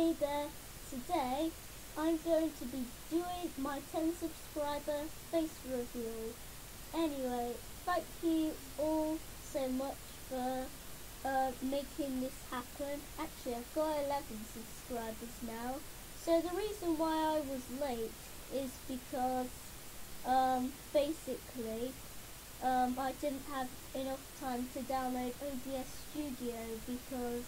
Hey there, today I'm going to be doing my 10 subscriber face reveal. Anyway, thank you all so much for uh, making this happen. Actually, I've got 11 subscribers now. So the reason why I was late is because um, basically um, I didn't have enough time to download OBS Studio because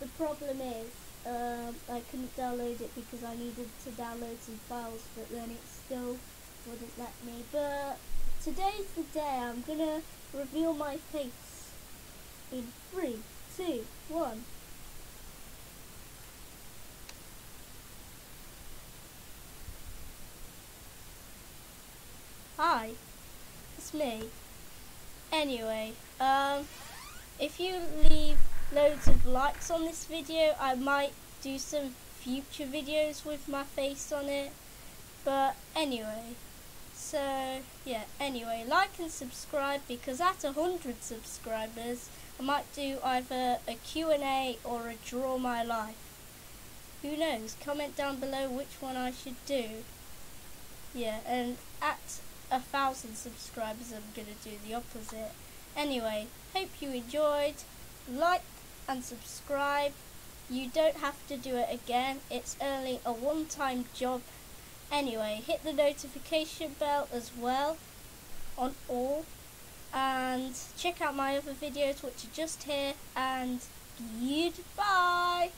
the problem is um, I couldn't download it because I needed to download some files but then it still wouldn't let me. But today's the day I'm gonna reveal my face in three, two, one. Hi, it's me. Anyway, um, if you leave loads of likes on this video, I might do some future videos with my face on it. But anyway, so yeah, anyway, like and subscribe because at 100 subscribers, I might do either a Q&A or a draw my life. Who knows? Comment down below which one I should do. Yeah, and at a thousand subscribers I'm going to do the opposite. Anyway, hope you enjoyed. Like and subscribe. You don't have to do it again. It's only a one-time job. Anyway, hit the notification bell as well on all. And check out my other videos which are just here. And goodbye.